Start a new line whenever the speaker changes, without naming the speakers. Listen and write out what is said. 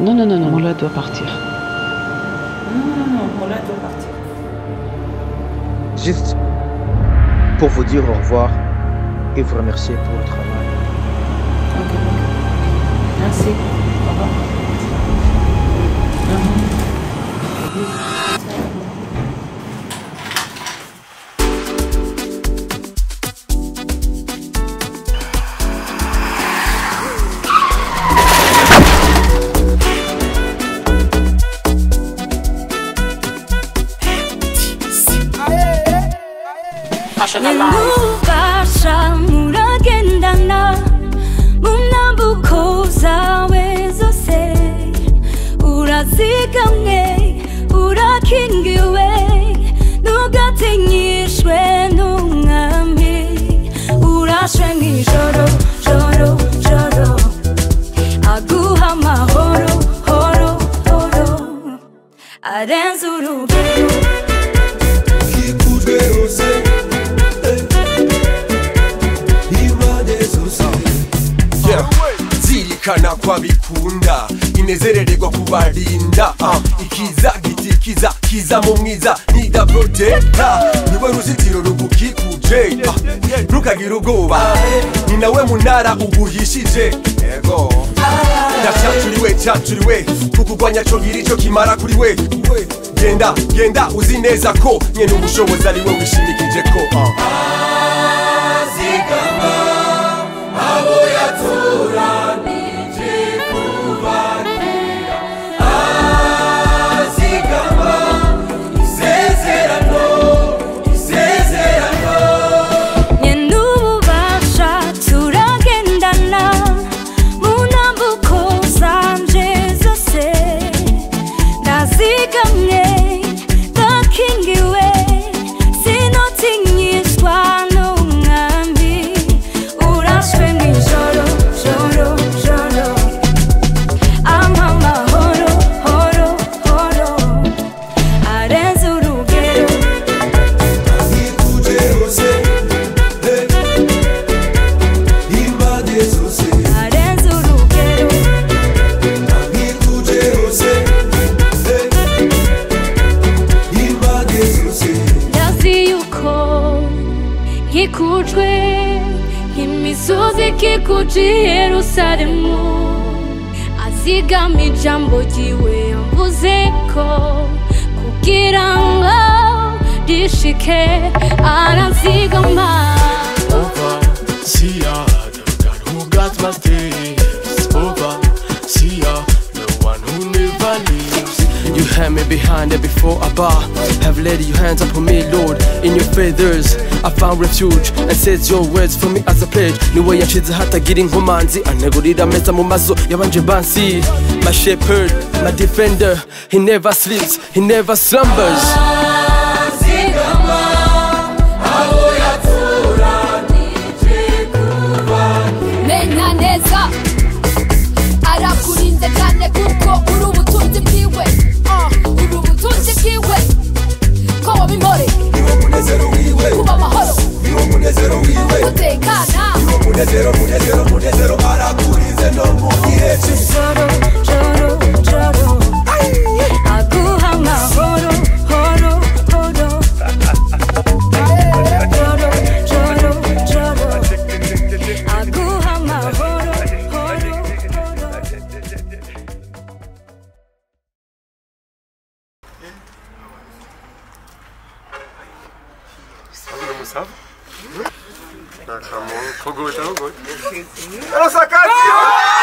Non,
non,
non,
non, Mola
doit partir.
Non, non, non, Mola doit partir.
Juste pour vous dire au revoir et vous remercier pour le travail.
Ok. Merci. Au revoir.
Ntambuko zawe zose urazigamwe urakingiwe ntugatinyishwe n'umwami urashwe mw'ijoro joro joro aguha amahoro horo horo. Arenze urugero
zirikana kwa bikunda inezerererwa kubarinda ah. ikiza gitikiza kiza mu mwiza nida protecta niwe ruzitiro rugukikuje ah. ntukagire ubwoba ni nawe munara uguhishije yego ndacacuriwe cacuriwe kukugwanya co gira ico kimara kuri we genda genda uzi neza ko nyene ubushobozi ari we wishimikije ko ah.
사랑에 더 킹기 왜 nkikujwe
imisozi ikikuje i yerusalemu azigama ijambo ryiwe yamvuze ko
kugira
ngo rishike arazigama
Overseer, the God who got my steps. Overseer, the one who never leaves. You had me behind and before I bow. Laid your hands upon me, Lord. In your feathers, I found refuge and said your words for me as a pledge. niwe yanshize hatagira inkomanzi anegurira ameza mu maso yabanje bansi my shepherd my defender. He never sleeps he never slumbers
세이카나
무대대로 무대대로 무대대로 말아구리 제너 무기에
주서로 저로 저로 아구항마 호로 호로 호로 저로 저로 저로 아구항마 호로 호로 호로
Sabe? Acabou. Fogou, tá no gol. Era sacanagem!